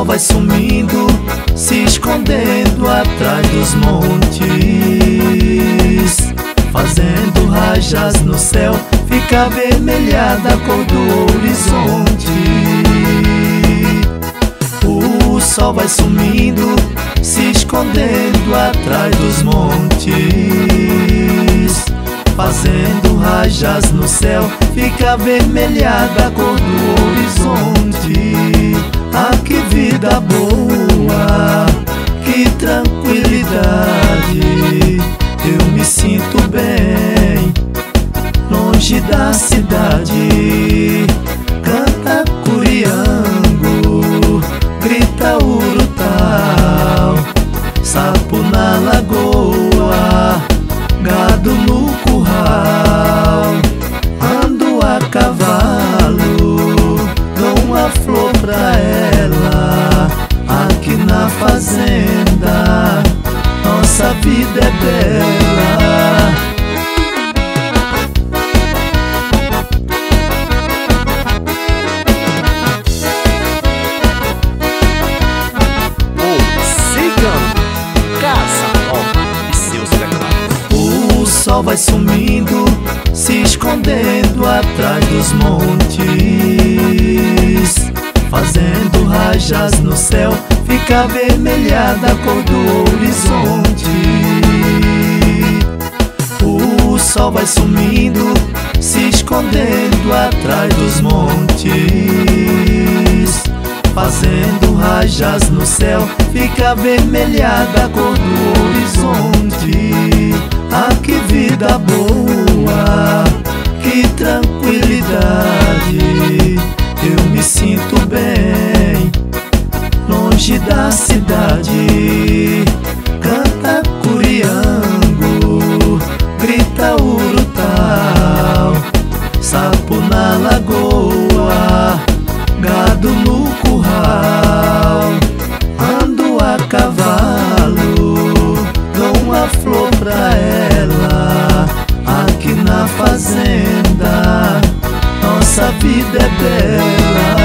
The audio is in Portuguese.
sol vai sumindo, se escondendo atrás dos montes, fazendo rajas no céu, fica avermelhada a cor do horizonte. O sol vai sumindo, se escondendo atrás dos montes, fazendo rajas no céu, fica avermelhada a cor do horizonte. Cidade. Canta curiango, grita urutau, sapo na lagoa, gado no curral. Ando a cavalo, dou uma flor pra ela, aqui na fazenda. Nossa vida é bela. Sol vai sumindo, se escondendo atrás dos montes, fazendo rajas no céu, fica avermelhada a cor do horizonte. O sol vai sumindo, se escondendo atrás dos montes, fazendo rajas no céu, fica avermelhada a cor do horizonte. Ah, que vida boa, que tranquilidade. Eu me sinto bem, longe da cidade. Canta Curiango, grita Urutau, sapo na lagoa. vida é bela